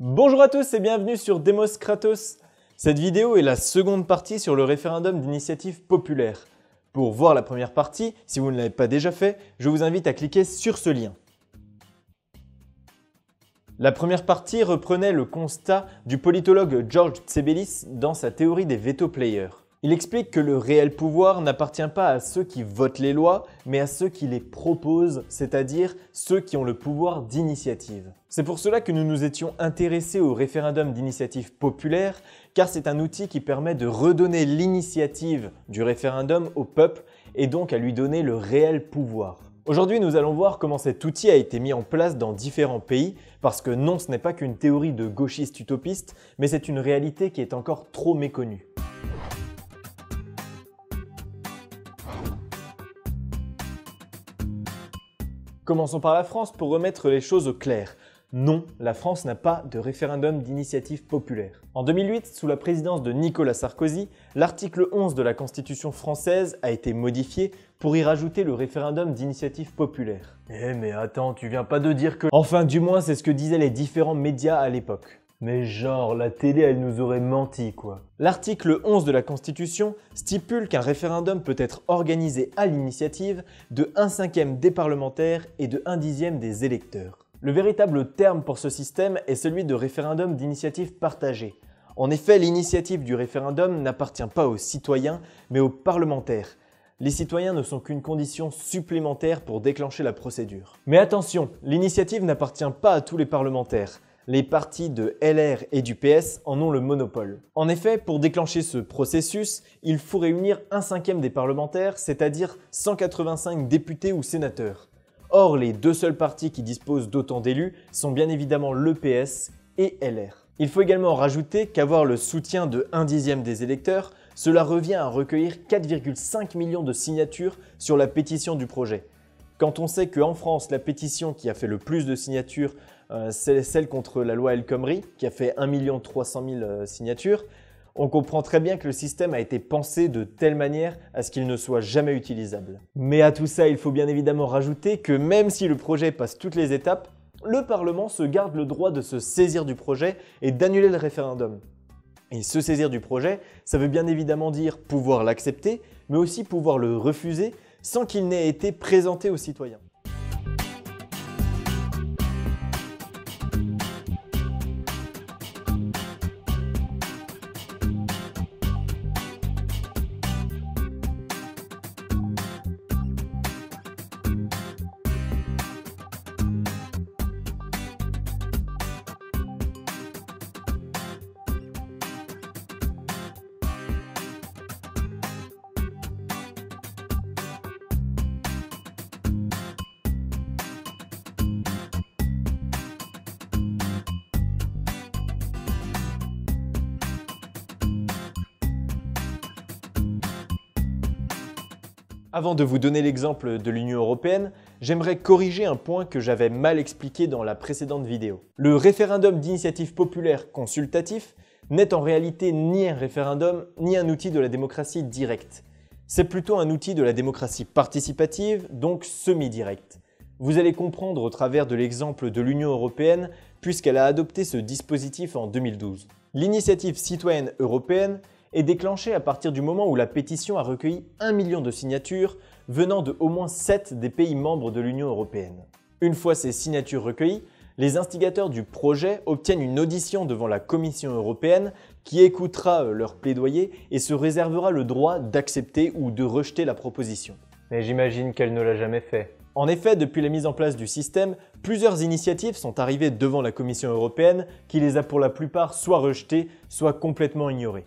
Bonjour à tous et bienvenue sur Demos Kratos. Cette vidéo est la seconde partie sur le référendum d'initiative populaire. Pour voir la première partie, si vous ne l'avez pas déjà fait, je vous invite à cliquer sur ce lien. La première partie reprenait le constat du politologue George Tsebellis dans sa théorie des veto players. Il explique que le réel pouvoir n'appartient pas à ceux qui votent les lois, mais à ceux qui les proposent, c'est-à-dire ceux qui ont le pouvoir d'initiative. C'est pour cela que nous nous étions intéressés au référendum d'initiative populaire, car c'est un outil qui permet de redonner l'initiative du référendum au peuple et donc à lui donner le réel pouvoir. Aujourd'hui, nous allons voir comment cet outil a été mis en place dans différents pays, parce que non, ce n'est pas qu'une théorie de gauchiste utopiste, mais c'est une réalité qui est encore trop méconnue. Commençons par la France pour remettre les choses au clair. Non, la France n'a pas de référendum d'initiative populaire. En 2008, sous la présidence de Nicolas Sarkozy, l'article 11 de la Constitution française a été modifié pour y rajouter le référendum d'initiative populaire. Eh mais attends, tu viens pas de dire que... Enfin, du moins, c'est ce que disaient les différents médias à l'époque. Mais genre, la télé, elle nous aurait menti, quoi. L'article 11 de la Constitution stipule qu'un référendum peut être organisé à l'initiative de 1 cinquième des parlementaires et de 1 dixième des électeurs. Le véritable terme pour ce système est celui de référendum d'initiative partagée. En effet, l'initiative du référendum n'appartient pas aux citoyens, mais aux parlementaires. Les citoyens ne sont qu'une condition supplémentaire pour déclencher la procédure. Mais attention, l'initiative n'appartient pas à tous les parlementaires les partis de LR et du PS en ont le monopole. En effet, pour déclencher ce processus, il faut réunir un cinquième des parlementaires, c'est-à-dire 185 députés ou sénateurs. Or, les deux seuls partis qui disposent d'autant d'élus sont bien évidemment le PS et LR. Il faut également rajouter qu'avoir le soutien de 1 dixième des électeurs, cela revient à recueillir 4,5 millions de signatures sur la pétition du projet. Quand on sait qu'en France, la pétition qui a fait le plus de signatures, c'est celle contre la loi El Khomri, qui a fait 1 300 000 signatures, on comprend très bien que le système a été pensé de telle manière à ce qu'il ne soit jamais utilisable. Mais à tout ça, il faut bien évidemment rajouter que même si le projet passe toutes les étapes, le Parlement se garde le droit de se saisir du projet et d'annuler le référendum. Et se saisir du projet, ça veut bien évidemment dire pouvoir l'accepter, mais aussi pouvoir le refuser sans qu'il n'ait été présenté aux citoyens. Avant de vous donner l'exemple de l'Union européenne, j'aimerais corriger un point que j'avais mal expliqué dans la précédente vidéo. Le référendum d'initiative populaire consultatif n'est en réalité ni un référendum ni un outil de la démocratie directe. C'est plutôt un outil de la démocratie participative, donc semi-directe. Vous allez comprendre au travers de l'exemple de l'Union européenne puisqu'elle a adopté ce dispositif en 2012. L'initiative citoyenne européenne est déclenché à partir du moment où la pétition a recueilli 1 million de signatures venant de au moins 7 des pays membres de l'Union européenne. Une fois ces signatures recueillies, les instigateurs du projet obtiennent une audition devant la Commission européenne qui écoutera euh, leur plaidoyer et se réservera le droit d'accepter ou de rejeter la proposition. Mais j'imagine qu'elle ne l'a jamais fait. En effet, depuis la mise en place du système, plusieurs initiatives sont arrivées devant la Commission européenne qui les a pour la plupart soit rejetées, soit complètement ignorées.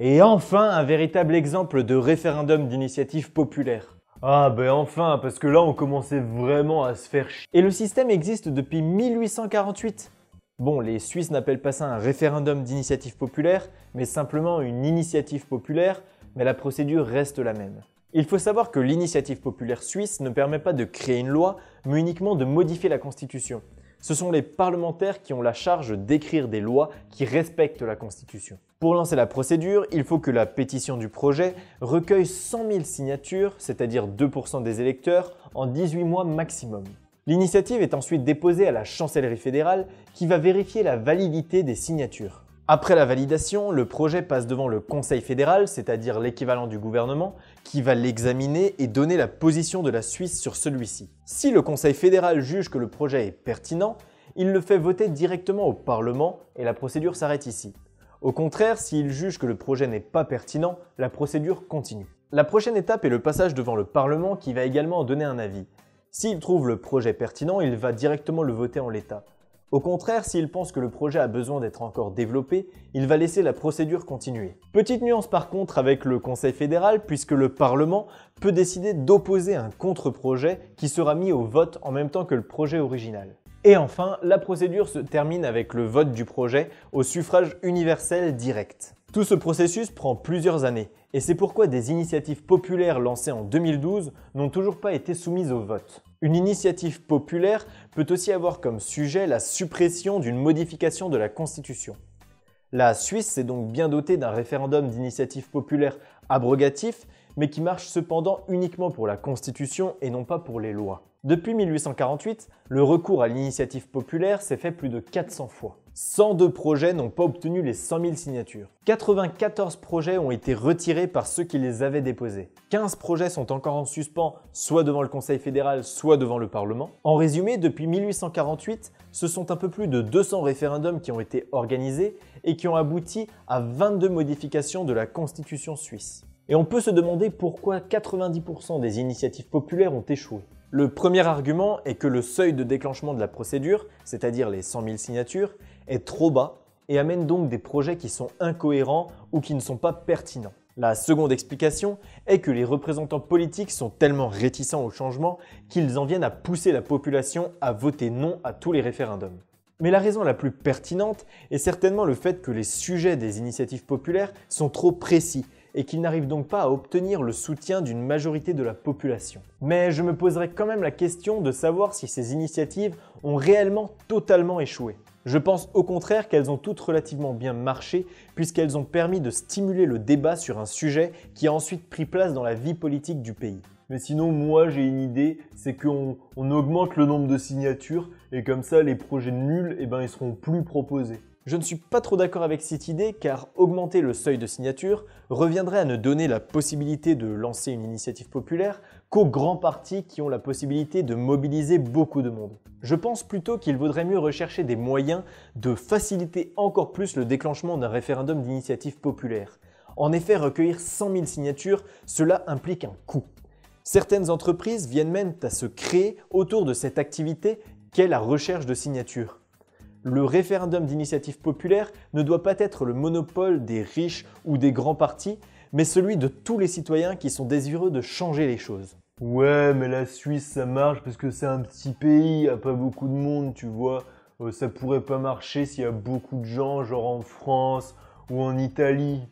Et enfin, un véritable exemple de référendum d'initiative populaire. Ah ben enfin, parce que là on commençait vraiment à se faire chier. Et le système existe depuis 1848. Bon, les Suisses n'appellent pas ça un référendum d'initiative populaire, mais simplement une initiative populaire, mais la procédure reste la même. Il faut savoir que l'initiative populaire suisse ne permet pas de créer une loi, mais uniquement de modifier la Constitution. Ce sont les parlementaires qui ont la charge d'écrire des lois qui respectent la Constitution. Pour lancer la procédure, il faut que la pétition du projet recueille 100 000 signatures, c'est-à-dire 2% des électeurs, en 18 mois maximum. L'initiative est ensuite déposée à la chancellerie fédérale qui va vérifier la validité des signatures. Après la validation, le projet passe devant le Conseil fédéral, c'est-à-dire l'équivalent du gouvernement, qui va l'examiner et donner la position de la Suisse sur celui-ci. Si le Conseil fédéral juge que le projet est pertinent, il le fait voter directement au Parlement et la procédure s'arrête ici. Au contraire, s'il juge que le projet n'est pas pertinent, la procédure continue. La prochaine étape est le passage devant le Parlement qui va également en donner un avis. S'il trouve le projet pertinent, il va directement le voter en l'état. Au contraire, s'il pense que le projet a besoin d'être encore développé, il va laisser la procédure continuer. Petite nuance par contre avec le Conseil fédéral, puisque le Parlement peut décider d'opposer un contre-projet qui sera mis au vote en même temps que le projet original. Et enfin, la procédure se termine avec le vote du projet au suffrage universel direct. Tout ce processus prend plusieurs années, et c'est pourquoi des initiatives populaires lancées en 2012 n'ont toujours pas été soumises au vote. Une initiative populaire peut aussi avoir comme sujet la suppression d'une modification de la Constitution. La Suisse s'est donc bien dotée d'un référendum d'initiative populaire abrogatif, mais qui marche cependant uniquement pour la Constitution et non pas pour les lois. Depuis 1848, le recours à l'initiative populaire s'est fait plus de 400 fois. 102 projets n'ont pas obtenu les 100 000 signatures. 94 projets ont été retirés par ceux qui les avaient déposés. 15 projets sont encore en suspens, soit devant le Conseil fédéral, soit devant le Parlement. En résumé, depuis 1848, ce sont un peu plus de 200 référendums qui ont été organisés et qui ont abouti à 22 modifications de la Constitution suisse. Et on peut se demander pourquoi 90% des initiatives populaires ont échoué. Le premier argument est que le seuil de déclenchement de la procédure, c'est-à-dire les 100 000 signatures, est trop bas et amène donc des projets qui sont incohérents ou qui ne sont pas pertinents. La seconde explication est que les représentants politiques sont tellement réticents au changement qu'ils en viennent à pousser la population à voter non à tous les référendums. Mais la raison la plus pertinente est certainement le fait que les sujets des initiatives populaires sont trop précis et qu'ils n'arrivent donc pas à obtenir le soutien d'une majorité de la population. Mais je me poserai quand même la question de savoir si ces initiatives ont réellement totalement échoué. Je pense au contraire qu'elles ont toutes relativement bien marché puisqu'elles ont permis de stimuler le débat sur un sujet qui a ensuite pris place dans la vie politique du pays. Mais sinon, moi j'ai une idée, c'est qu'on augmente le nombre de signatures et comme ça les projets nuls, eh ben, ils seront plus proposés. Je ne suis pas trop d'accord avec cette idée car augmenter le seuil de signature reviendrait à ne donner la possibilité de lancer une initiative populaire qu'aux grands partis qui ont la possibilité de mobiliser beaucoup de monde. Je pense plutôt qu'il vaudrait mieux rechercher des moyens de faciliter encore plus le déclenchement d'un référendum d'initiative populaire. En effet, recueillir 100 000 signatures, cela implique un coût. Certaines entreprises viennent même à se créer autour de cette activité qu'est la recherche de signatures le référendum d'initiative populaire ne doit pas être le monopole des riches ou des grands partis, mais celui de tous les citoyens qui sont désireux de changer les choses. Ouais, mais la Suisse ça marche parce que c'est un petit pays, y a pas beaucoup de monde, tu vois. Euh, ça pourrait pas marcher s'il y a beaucoup de gens, genre en France ou en Italie.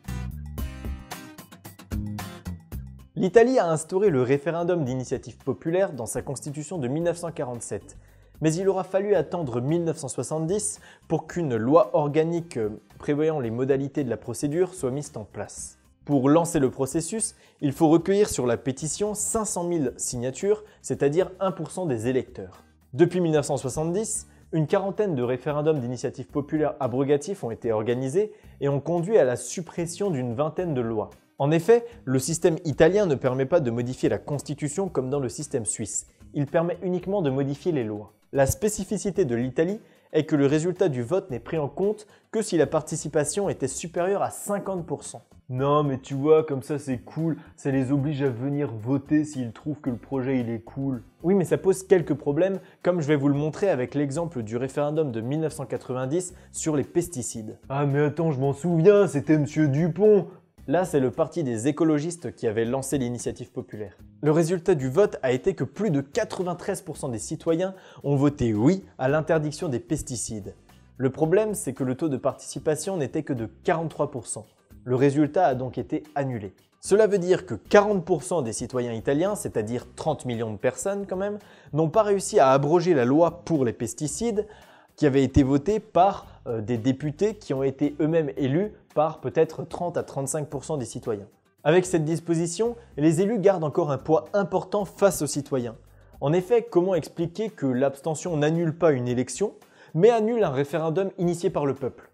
L'Italie a instauré le référendum d'initiative populaire dans sa constitution de 1947 mais il aura fallu attendre 1970 pour qu'une loi organique euh, prévoyant les modalités de la procédure soit mise en place. Pour lancer le processus, il faut recueillir sur la pétition 500 000 signatures, c'est-à-dire 1% des électeurs. Depuis 1970, une quarantaine de référendums d'initiative populaire abrogatifs ont été organisés et ont conduit à la suppression d'une vingtaine de lois. En effet, le système italien ne permet pas de modifier la constitution comme dans le système suisse. Il permet uniquement de modifier les lois. La spécificité de l'Italie est que le résultat du vote n'est pris en compte que si la participation était supérieure à 50%. Non mais tu vois, comme ça c'est cool, ça les oblige à venir voter s'ils trouvent que le projet il est cool. Oui mais ça pose quelques problèmes, comme je vais vous le montrer avec l'exemple du référendum de 1990 sur les pesticides. Ah mais attends, je m'en souviens, c'était Monsieur Dupont Là, c'est le parti des écologistes qui avait lancé l'initiative populaire. Le résultat du vote a été que plus de 93% des citoyens ont voté oui à l'interdiction des pesticides. Le problème, c'est que le taux de participation n'était que de 43%. Le résultat a donc été annulé. Cela veut dire que 40% des citoyens italiens, c'est-à-dire 30 millions de personnes quand même, n'ont pas réussi à abroger la loi pour les pesticides qui avait été votée par euh, des députés qui ont été eux-mêmes élus par peut-être 30 à 35% des citoyens. Avec cette disposition, les élus gardent encore un poids important face aux citoyens. En effet, comment expliquer que l'abstention n'annule pas une élection, mais annule un référendum initié par le peuple?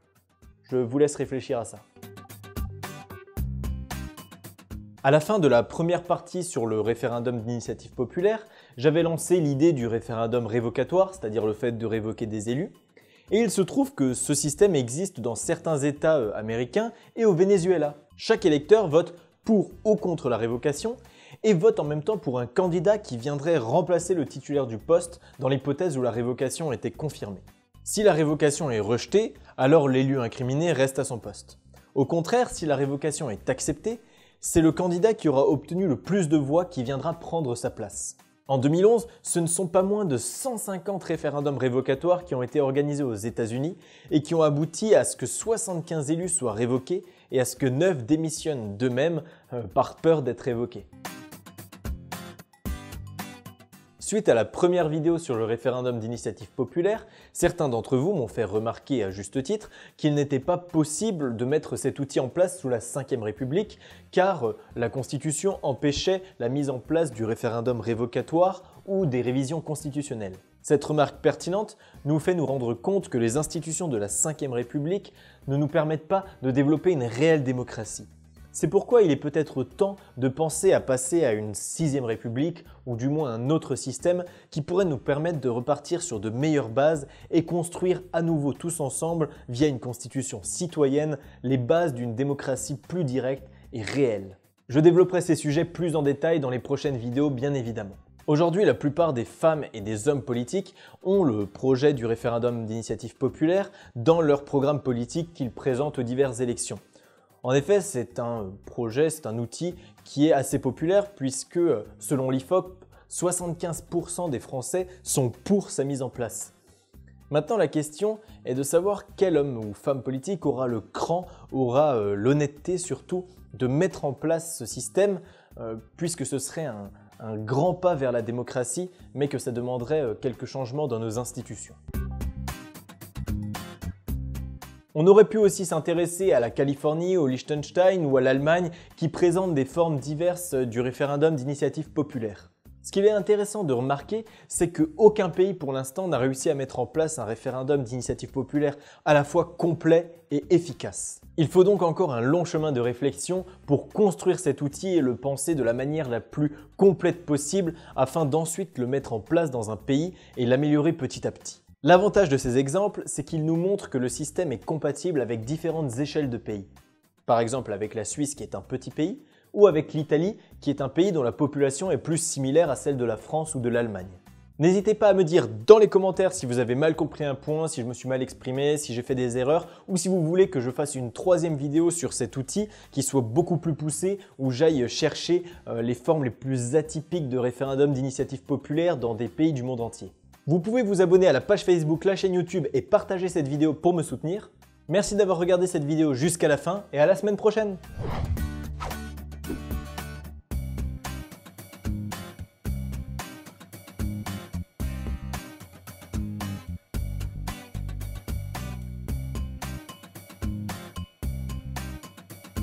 Je vous laisse réfléchir à ça. À la fin de la première partie sur le référendum d'initiative populaire, j'avais lancé l'idée du référendum révocatoire, c'est-à-dire le fait de révoquer des élus. Et il se trouve que ce système existe dans certains États euh, américains et au Venezuela. Chaque électeur vote pour ou contre la révocation et vote en même temps pour un candidat qui viendrait remplacer le titulaire du poste dans l'hypothèse où la révocation était confirmée. Si la révocation est rejetée, alors l'élu incriminé reste à son poste. Au contraire, si la révocation est acceptée, c'est le candidat qui aura obtenu le plus de voix qui viendra prendre sa place. En 2011, ce ne sont pas moins de 150 référendums révocatoires qui ont été organisés aux États-Unis et qui ont abouti à ce que 75 élus soient révoqués et à ce que 9 démissionnent d'eux-mêmes euh, par peur d'être révoqués. Suite à la première vidéo sur le référendum d'initiative populaire, certains d'entre vous m'ont fait remarquer à juste titre qu'il n'était pas possible de mettre cet outil en place sous la Ve République car euh, la Constitution empêchait la mise en place du référendum révocatoire ou des révisions constitutionnelles. Cette remarque pertinente nous fait nous rendre compte que les institutions de la Ve République ne nous permettent pas de développer une réelle démocratie. C'est pourquoi il est peut-être temps de penser à passer à une sixième république, ou du moins un autre système qui pourrait nous permettre de repartir sur de meilleures bases et construire à nouveau tous ensemble, via une constitution citoyenne, les bases d'une démocratie plus directe et réelle. Je développerai ces sujets plus en détail dans les prochaines vidéos bien évidemment. Aujourd'hui, la plupart des femmes et des hommes politiques ont le projet du référendum d'initiative populaire dans leur programme politique qu'ils présentent aux diverses élections. En effet, c'est un projet, c'est un outil qui est assez populaire puisque, selon l'IFOP, 75% des Français sont pour sa mise en place. Maintenant, la question est de savoir quel homme ou femme politique aura le cran, aura euh, l'honnêteté surtout de mettre en place ce système, euh, puisque ce serait un, grand pas vers la démocratie, mais que ça demanderait euh, quelques changements dans nos institutions. On aurait pu aussi s'intéresser à la Californie, au Liechtenstein ou à l'Allemagne qui présentent des formes diverses du référendum d'initiative populaire. Ce qu'il est intéressant de remarquer, c'est qu'aucun pays pour l'instant n'a réussi à mettre en place un référendum d'initiative populaire à la fois complet et efficace. Il faut donc encore un long chemin de réflexion pour construire cet outil et le penser de la manière la plus complète possible afin d'ensuite le mettre en place dans un pays et l'améliorer petit à petit. L'avantage de ces exemples, c'est qu'ils nous montrent que le système est compatible avec différentes échelles de pays. Par exemple avec la Suisse qui est un petit pays, ou avec l'Italie qui est un pays dont la population est plus similaire à celle de la France ou de l'Allemagne. N'hésitez pas à me dire dans les commentaires si vous avez mal compris un point, si je me suis mal exprimé, si j'ai fait des erreurs, ou si vous voulez que je fasse une troisième vidéo sur cet outil qui soit beaucoup plus poussé, où j'aille chercher euh, les formes les plus atypiques de référendum d'initiative populaire dans des pays du monde entier. Vous pouvez vous abonner à la page Facebook, la chaîne YouTube et partager cette vidéo pour me soutenir. Merci d'avoir regardé cette vidéo jusqu'à la fin et à la semaine prochaine